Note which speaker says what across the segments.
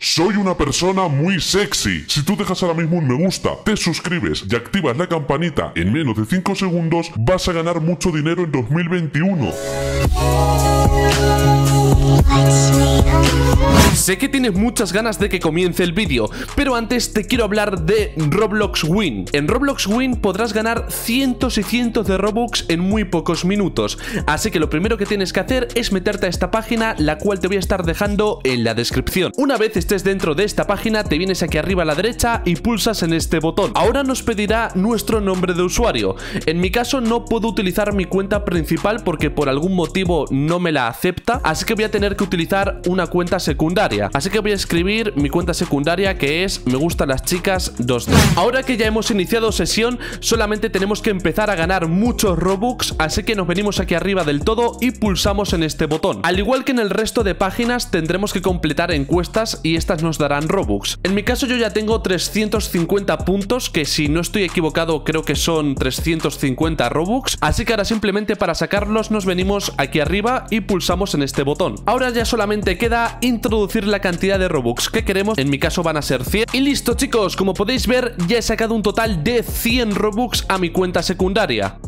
Speaker 1: Soy una persona muy sexy. Si tú dejas ahora mismo un me gusta, te suscribes y activas la campanita en menos de 5 segundos, vas a ganar mucho dinero en 2021.
Speaker 2: Sé que tienes muchas ganas de que comience el vídeo, pero antes te quiero hablar de Roblox Win. En Roblox Win podrás ganar cientos y cientos de Robux en muy pocos minutos, así que lo primero que tienes que hacer es meterte a esta página, la cual te voy a estar dejando en la descripción. Una vez estés dentro de esta página, te vienes aquí arriba a la derecha y pulsas en este botón. Ahora nos pedirá nuestro nombre de usuario. En mi caso no puedo utilizar mi cuenta principal porque por algún motivo no me la acepta, así que voy a tener que utilizar una cuenta secundaria. Así que voy a escribir mi cuenta secundaria que es me gustan las chicas 2D. Ahora que ya hemos iniciado sesión, solamente tenemos que empezar a ganar muchos Robux, así que nos venimos aquí arriba del todo y pulsamos en este botón. Al igual que en el resto de páginas, tendremos que completar encuestas y estas nos darán Robux. En mi caso yo ya tengo 350 puntos, que si no estoy equivocado creo que son 350 Robux, así que ahora simplemente para sacarlos nos venimos aquí arriba y pulsamos en este botón. Ahora ya solamente queda introducir la cantidad de Robux que queremos, en mi caso van a ser 100. Y listo chicos, como podéis ver ya he sacado un total de 100 Robux a mi cuenta secundaria.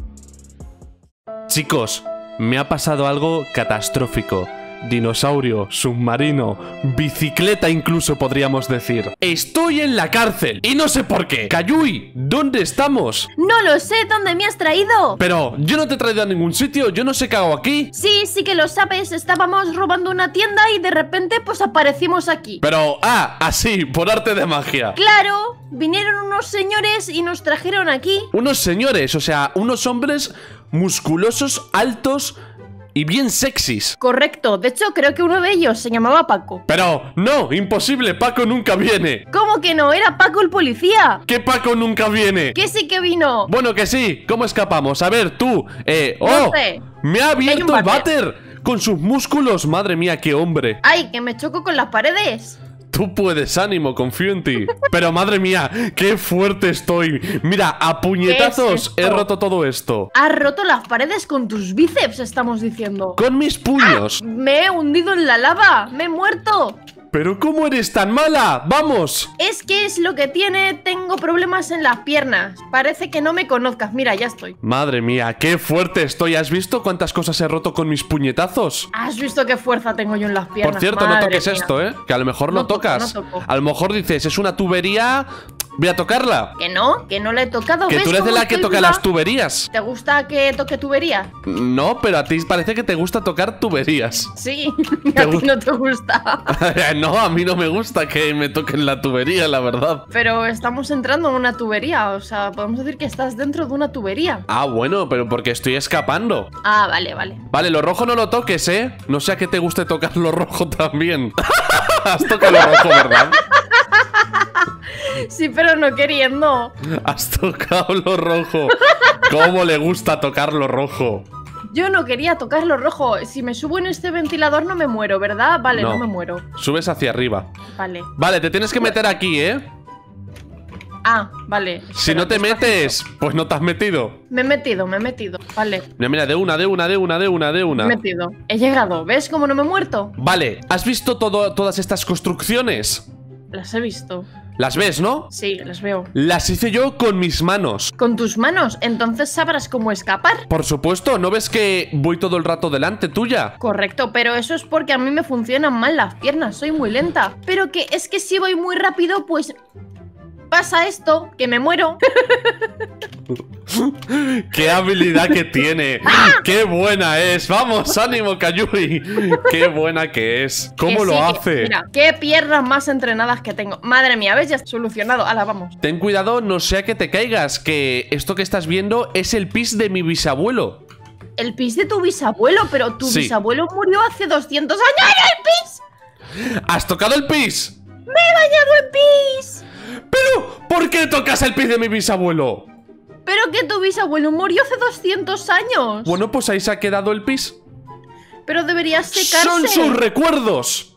Speaker 2: Chicos, me ha pasado algo catastrófico dinosaurio, submarino, bicicleta incluso podríamos decir. Estoy en la cárcel y no sé por qué. Kayui, ¿dónde estamos?
Speaker 3: No lo sé, ¿dónde me has traído?
Speaker 2: Pero yo no te he traído a ningún sitio, yo no sé qué hago aquí.
Speaker 3: Sí, sí que lo sabes, estábamos robando una tienda y de repente pues aparecimos aquí.
Speaker 2: Pero, ah, así, por arte de magia.
Speaker 3: Claro, vinieron unos señores y nos trajeron aquí.
Speaker 2: Unos señores, o sea, unos hombres musculosos, altos, y bien sexys.
Speaker 3: Correcto, de hecho creo que uno de ellos se llamaba Paco.
Speaker 2: Pero no, imposible, Paco nunca viene.
Speaker 3: ¿Cómo que no? Era Paco el policía.
Speaker 2: ¿Qué Paco nunca viene?
Speaker 3: Que sí que vino.
Speaker 2: Bueno, que sí. ¿Cómo escapamos? A ver, tú. Eh, oh, me ha abierto el váter. Con sus músculos, madre mía, qué hombre.
Speaker 3: Ay, que me choco con las paredes.
Speaker 2: Tú puedes, ánimo, confío en ti. Pero madre mía, qué fuerte estoy. Mira, a puñetazos he roto todo esto.
Speaker 3: Has roto las paredes con tus bíceps, estamos diciendo.
Speaker 2: Con mis puños.
Speaker 3: ¡Ah! Me he hundido en la lava. Me he muerto.
Speaker 2: ¿Pero cómo eres tan mala? ¡Vamos!
Speaker 3: Es que es lo que tiene, tengo problemas en las piernas Parece que no me conozcas, mira, ya estoy
Speaker 2: Madre mía, qué fuerte estoy ¿Has visto cuántas cosas he roto con mis puñetazos?
Speaker 3: ¿Has visto qué fuerza tengo yo en las piernas?
Speaker 2: Por cierto, no toques esto, ¿eh? Que a lo mejor lo tocas A lo mejor dices, es una tubería Voy a tocarla.
Speaker 3: Que no, que no la he tocado.
Speaker 2: Que tú eres de la que toca las tuberías.
Speaker 3: ¿Te gusta que toque tuberías?
Speaker 2: No, pero a ti parece que te gusta tocar tuberías.
Speaker 3: Sí, a ti no te gusta.
Speaker 2: no, a mí no me gusta que me toquen la tubería, la verdad.
Speaker 3: Pero estamos entrando en una tubería, o sea, podemos decir que estás dentro de una tubería.
Speaker 2: Ah, bueno, pero porque estoy escapando.
Speaker 3: Ah, vale, vale.
Speaker 2: Vale, lo rojo no lo toques, ¿eh? No sea que te guste tocar lo rojo también. Has tocado lo rojo, ¿verdad?
Speaker 3: Sí, pero no queriendo.
Speaker 2: Has tocado lo rojo. ¿Cómo le gusta tocar lo rojo?
Speaker 3: Yo no quería tocar lo rojo. Si me subo en este ventilador no me muero, ¿verdad? Vale, no, me muero.
Speaker 2: Subes hacia arriba.
Speaker 3: Vale.
Speaker 2: Vale, te tienes que meter aquí, ¿eh?
Speaker 3: Ah, vale.
Speaker 2: Si no te metes, pues no te has metido.
Speaker 3: Me he metido, me he metido. Vale.
Speaker 2: Mira, mira, de una, de una, de una, de una, de una.
Speaker 3: Me he metido. He llegado. ¿Ves cómo no me he muerto?
Speaker 2: Vale. ¿Has visto todo, todas estas construcciones?
Speaker 3: Las he visto.
Speaker 2: ¿Las ves, no?
Speaker 3: Sí, las veo.
Speaker 2: Las hice yo con mis manos.
Speaker 3: ¿Con tus manos? Entonces sabrás cómo escapar.
Speaker 2: Por supuesto, ¿no ves que voy todo el rato delante tuya?
Speaker 3: Correcto, pero eso es porque a mí me funcionan mal las piernas, soy muy lenta. Pero que es que si voy muy rápido, pues pasa esto, que me muero.
Speaker 2: ¡Qué habilidad que tiene! ¡Qué buena es! ¡Vamos, ánimo, Kayui! ¡Qué buena que es! ¿Cómo lo hace?
Speaker 3: mira, qué piernas más entrenadas que tengo. Madre mía, ¿ves? Ya solucionado. Hala, vamos.
Speaker 2: Ten cuidado, no sea que te caigas, que esto que estás viendo es el pis de mi bisabuelo.
Speaker 3: ¿El pis de tu bisabuelo? Pero tu bisabuelo murió hace 200 años. el pis!
Speaker 2: ¿Has tocado el pis?
Speaker 3: ¡Me he bañado en pis!
Speaker 2: ¿Pero por qué tocas el pis de mi bisabuelo?
Speaker 3: Pero que tu bisabuelo murió hace 200 años.
Speaker 2: Bueno, pues ahí se ha quedado el pis.
Speaker 3: Pero deberías secarse.
Speaker 2: ¡Son sus recuerdos!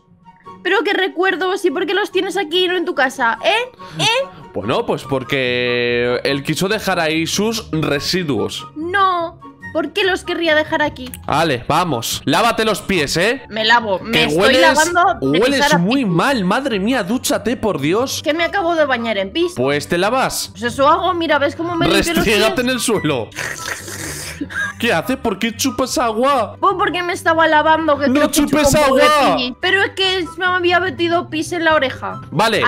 Speaker 3: ¿Pero qué recuerdos? ¿Y por qué los tienes aquí y no en tu casa? ¿Eh? ¿Eh?
Speaker 2: Bueno, pues porque él quiso dejar ahí sus residuos.
Speaker 3: No, ¿Por qué los querría dejar aquí?
Speaker 2: Vale, vamos. Lávate los pies, ¿eh?
Speaker 3: Me lavo. Me
Speaker 2: Que
Speaker 3: estoy
Speaker 2: hueles,
Speaker 3: lavando.
Speaker 2: hueles muy mal, madre mía, dúchate, por Dios.
Speaker 3: Que me acabo de bañar en pis.
Speaker 2: Pues te lavas.
Speaker 3: Pues eso hago, mira, ¿ves cómo me limpio los pies?
Speaker 2: En el suelo. ¿Qué hace? ¿Por qué chupas agua?
Speaker 3: Pues porque me estaba lavando, que
Speaker 2: ¡No
Speaker 3: que
Speaker 2: chupes agua!
Speaker 3: Pero es que me había metido pis en la oreja.
Speaker 2: Vale,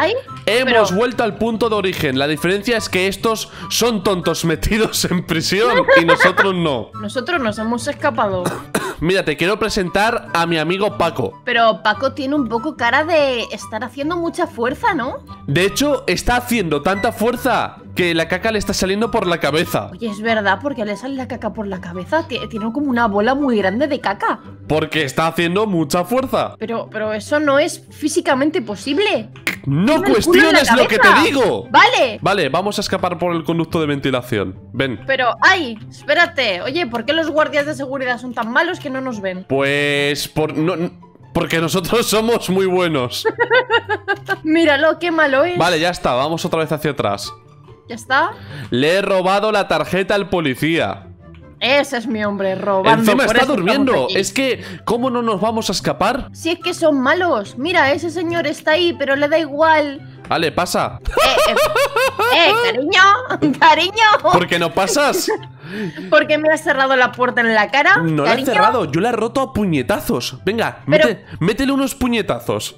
Speaker 2: hemos
Speaker 3: Pero-
Speaker 2: vuelto al punto de origen. La diferencia es que estos son tontos metidos en prisión y nosotros no.
Speaker 3: Nosotros nos hemos escapado.
Speaker 2: Mira, te quiero presentar a mi amigo Paco.
Speaker 3: Pero Paco tiene un poco cara de estar haciendo mucha fuerza, ¿no?
Speaker 2: De hecho, está haciendo tanta fuerza que la caca le está saliendo por la cabeza.
Speaker 3: Oye, es verdad, porque le sale la caca por la cabeza. Tie- Tiene como una bola muy grande de caca.
Speaker 2: Porque está haciendo mucha fuerza.
Speaker 3: Pero, pero eso no es físicamente posible.
Speaker 2: No cuestiones lo que te digo.
Speaker 3: Vale.
Speaker 2: Vale, vamos a escapar por el conducto de ventilación. Ven.
Speaker 3: Pero, ay, espérate. Oye, ¿por qué los guardias de seguridad son tan malos que no nos ven?
Speaker 2: Pues por no porque nosotros somos muy buenos.
Speaker 3: Míralo, qué malo es.
Speaker 2: Vale, ya está, vamos otra vez hacia atrás.
Speaker 3: ¿Ya está?
Speaker 2: Le he robado la tarjeta al policía.
Speaker 3: Ese es mi hombre, robando.
Speaker 2: Encima
Speaker 3: por
Speaker 2: está durmiendo. Es que, ¿cómo no nos vamos a escapar?
Speaker 3: Si es que son malos. Mira, ese señor está ahí, pero le da igual.
Speaker 2: Vale, pasa.
Speaker 3: Eh, eh, eh, cariño, cariño.
Speaker 2: ¿Por qué no pasas?
Speaker 3: ¿Por qué me has cerrado la puerta en la cara?
Speaker 2: No la he cerrado, yo la he roto a puñetazos. Venga,
Speaker 3: Pero-
Speaker 2: mete- métele unos puñetazos.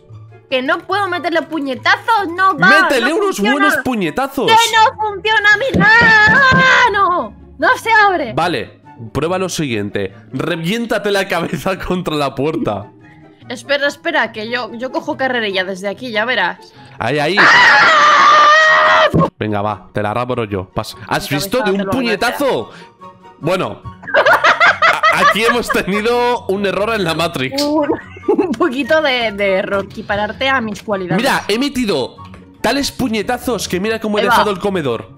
Speaker 3: Que no puedo meterle puñetazos, no va.
Speaker 2: métele
Speaker 3: no
Speaker 2: unos
Speaker 3: funciona.
Speaker 2: buenos puñetazos.
Speaker 3: ¡Que no funciona mi mano! ¡No se abre!
Speaker 2: Vale, prueba lo siguiente. Reviéntate la cabeza contra la puerta.
Speaker 3: Espera, espera, que yo, yo cojo carrerilla desde aquí, ya verás.
Speaker 2: Ahí, ahí. Venga, va, te la rabro yo. ¿Has visto de un puñetazo? Bueno, aquí hemos tenido un error en la Matrix.
Speaker 3: Un, poquito de, de error, equipararte a mis cualidades.
Speaker 2: Mira, he metido tales puñetazos que mira cómo he
Speaker 3: Eva.
Speaker 2: dejado el comedor.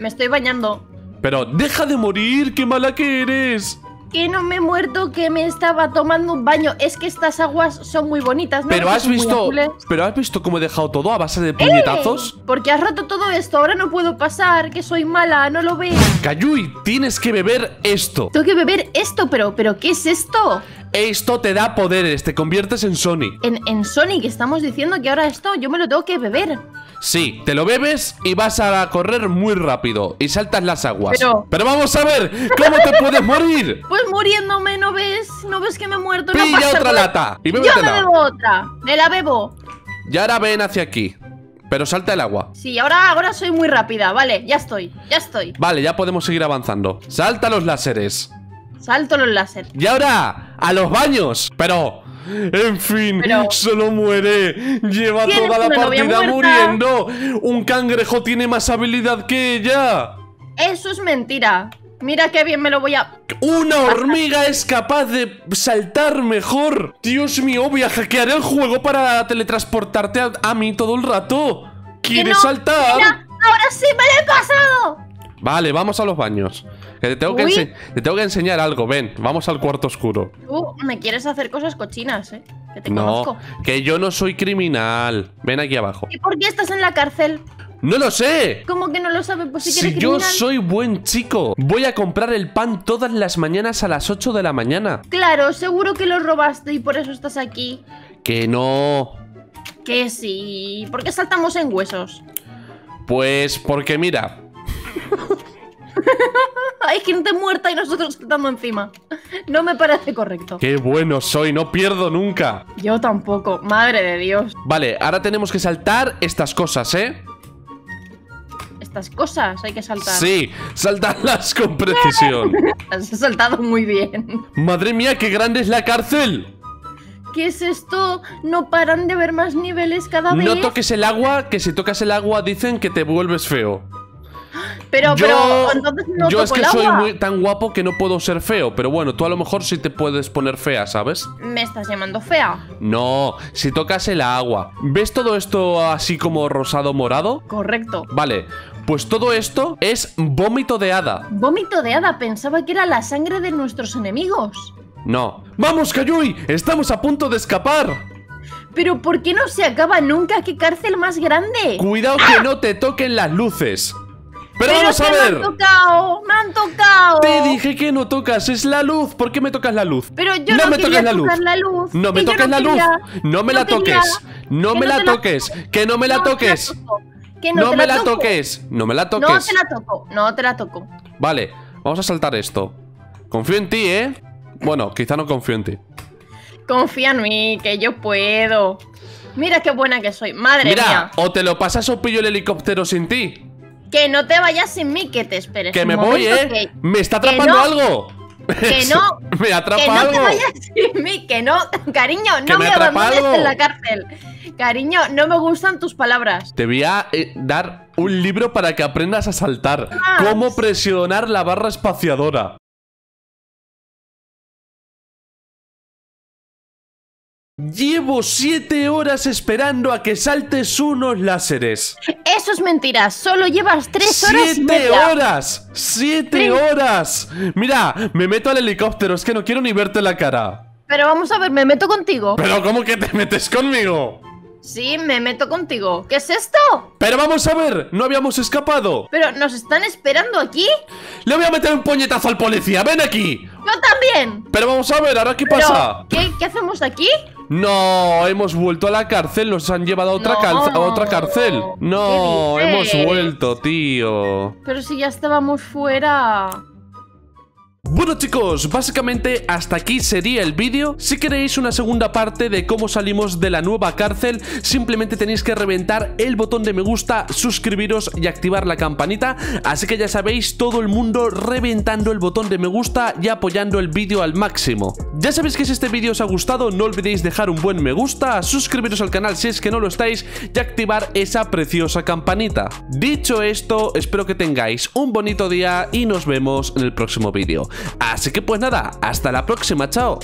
Speaker 3: Me estoy bañando.
Speaker 2: Pero deja de morir, qué mala que eres.
Speaker 3: Que no me he muerto, que me estaba tomando un baño. Es que estas aguas son muy bonitas, ¿no?
Speaker 2: Pero has visto, pero has visto cómo he dejado todo a base de puñetazos.
Speaker 3: ¡Eh! Porque has roto todo esto, ahora no puedo pasar, que soy mala, no lo ves.
Speaker 2: Cayuy, tienes que beber esto.
Speaker 3: Tengo que beber esto, pero, pero ¿qué es esto?
Speaker 2: Esto te da poderes, te conviertes en Sonic.
Speaker 3: En, en Sonic estamos diciendo que ahora esto yo me lo tengo que beber.
Speaker 2: Sí, te lo bebes y vas a correr muy rápido y saltas las aguas.
Speaker 3: Pero-
Speaker 2: vamos a ver, ¿cómo te puedes morir?
Speaker 3: Pues muriéndome, ¿no ves? ¿No ves que me he muerto? No
Speaker 2: Pilla otra lata y
Speaker 3: Yo me bebo otra. Me la bebo.
Speaker 2: Y ahora ven hacia aquí. Pero salta el agua.
Speaker 3: Sí, ahora, ahora soy muy rápida. Vale, ya estoy, ya estoy.
Speaker 2: Vale, ya podemos seguir avanzando. Salta los láseres.
Speaker 3: Salto los láser.
Speaker 2: Y ahora, a los baños. Pero, en fin,
Speaker 3: Pero-
Speaker 2: solo muere. Lleva toda la partida muriendo. Un cangrejo tiene más habilidad que ella.
Speaker 3: Eso es mentira. Mira qué bien me lo voy a...
Speaker 2: Una hormiga es capaz de saltar mejor. Dios mío, voy a hackear el juego para teletransportarte a, a mí todo el rato. ¿Quieres
Speaker 3: no,
Speaker 2: saltar?
Speaker 3: mira, ahora sí me lo he pasado.
Speaker 2: Vale, vamos a los baños. Que te tengo que, te tengo que enseñar algo. Ven, vamos al cuarto oscuro.
Speaker 3: Tú me quieres hacer cosas cochinas, ¿eh? Que te
Speaker 2: No,
Speaker 3: conozco.
Speaker 2: que yo no soy criminal. Ven aquí abajo.
Speaker 3: ¿Y por qué estás en la cárcel?
Speaker 2: ¡No lo sé!
Speaker 3: ¿Cómo que no lo sabes? Pues si, que
Speaker 2: Si yo
Speaker 3: criminal.
Speaker 2: soy buen chico, voy a comprar el pan todas las mañanas a las 8 de la mañana.
Speaker 3: Claro, seguro que lo robaste y por eso estás aquí.
Speaker 2: Que no.
Speaker 3: Que sí. ¿Por qué saltamos en huesos?
Speaker 2: Pues porque mira,
Speaker 3: Hay gente muerta y nosotros saltando encima. No me parece correcto.
Speaker 2: qué bueno soy, no pierdo nunca.
Speaker 3: Yo tampoco. Madre de Dios.
Speaker 2: Vale, ahora tenemos que saltar estas cosas, ¿eh?
Speaker 3: Estas cosas hay que saltar.
Speaker 2: Sí, saltarlas con precisión.
Speaker 3: Has saltado muy bien.
Speaker 2: Madre mía, qué grande es la cárcel.
Speaker 3: ¿Qué es esto? No paran de ver más niveles cada vez.
Speaker 2: No toques el agua, que si tocas el agua dicen que te vuelves feo.
Speaker 3: Pero,
Speaker 2: yo
Speaker 3: pero, entonces no
Speaker 2: yo es que soy muy tan guapo que no puedo ser feo, pero bueno, tú a lo mejor sí te puedes poner fea, ¿sabes?
Speaker 3: ¿Me estás llamando fea?
Speaker 2: No, si tocas el agua. ¿Ves todo esto así como rosado morado?
Speaker 3: Correcto.
Speaker 2: Vale, pues todo esto es vómito de hada.
Speaker 3: Vómito de hada. Pensaba que era la sangre de nuestros enemigos.
Speaker 2: No. ¡Vamos, Kayui! ¡Estamos a punto de escapar!
Speaker 3: Pero ¿por qué no se acaba nunca? ¡Qué cárcel más grande!
Speaker 2: Cuidado que no te toquen las luces. Pero, vamos a ver.
Speaker 3: Me han tocado, me han tocado.
Speaker 2: Te dije que no tocas, es la luz. ¿Por qué me tocas la luz?
Speaker 3: Pero yo no
Speaker 2: me
Speaker 3: quería
Speaker 2: toques la luz.
Speaker 3: la luz,
Speaker 2: No me toques
Speaker 3: no
Speaker 2: la luz. No me
Speaker 3: no
Speaker 2: la toques. No me
Speaker 3: no
Speaker 2: la toques. Que no me la
Speaker 3: No
Speaker 2: toques.
Speaker 3: Que no,
Speaker 2: No
Speaker 3: te
Speaker 2: me la toques. No me la
Speaker 3: No
Speaker 2: toques.
Speaker 3: te la toco, no te la toco.
Speaker 2: Vale, vamos a saltar esto. Confío en ti, ¿eh? Bueno, quizá no confío en ti.
Speaker 3: Confía en mí, que yo puedo. Mira qué buena que soy, madre
Speaker 2: Mira,
Speaker 3: mía.
Speaker 2: o te lo pasas o pillo el helicóptero sin ti.
Speaker 3: Que no te vayas sin mí, que te esperes.
Speaker 2: Que
Speaker 3: un
Speaker 2: me voy, ¿eh?
Speaker 3: Que,
Speaker 2: Me está
Speaker 3: que
Speaker 2: atrapando
Speaker 3: no.
Speaker 2: algo.
Speaker 3: Que no.
Speaker 2: me atrapa
Speaker 3: que no
Speaker 2: algo.
Speaker 3: te vayas sin mí, que no. Cariño, no
Speaker 2: me
Speaker 3: abandones
Speaker 2: algo.
Speaker 3: en la cárcel. Cariño, no me gustan tus palabras.
Speaker 2: Te voy a eh, dar un libro para que aprendas a saltar.
Speaker 3: Ah.
Speaker 2: Cómo presionar la barra espaciadora. Llevo siete horas esperando a que saltes unos láseres.
Speaker 3: Eso es mentira, solo llevas tres horas y
Speaker 2: ¡Siete
Speaker 3: media.
Speaker 2: horas! ¡Siete horas! Mira, me meto al helicóptero, es que no quiero ni verte la cara.
Speaker 3: Pero vamos a ver, me meto contigo.
Speaker 2: Pero ¿cómo que te metes conmigo?
Speaker 3: Sí, me meto contigo. ¿Qué es esto?
Speaker 2: Pero vamos a ver, no habíamos escapado.
Speaker 3: Pero nos están esperando aquí.
Speaker 2: Le voy a meter un puñetazo al policía, ven aquí.
Speaker 3: Yo también.
Speaker 2: Pero vamos a ver, ¿ahora qué
Speaker 3: Pero,
Speaker 2: pasa?
Speaker 3: ¿qué, qué hacemos aquí?
Speaker 2: No, hemos vuelto a la cárcel, nos han llevado a otra,
Speaker 3: No.
Speaker 2: cal- a otra cárcel. No,
Speaker 3: ¿Qué
Speaker 2: hemos vuelto, tío.
Speaker 3: Pero si ya estábamos fuera.
Speaker 2: Bueno chicos, básicamente hasta aquí sería el vídeo. Si queréis una segunda parte de cómo salimos de la nueva cárcel, simplemente tenéis que reventar el botón de me gusta, suscribiros y activar la campanita. Así que ya sabéis, todo el mundo reventando el botón de me gusta y apoyando el vídeo al máximo. Ya sabéis que si este vídeo os ha gustado, no olvidéis dejar un buen me gusta, suscribiros al canal si es que no lo estáis y activar esa preciosa campanita. Dicho esto, espero que tengáis un bonito día y nos vemos en el próximo vídeo. Así que pues nada, hasta la próxima, chao.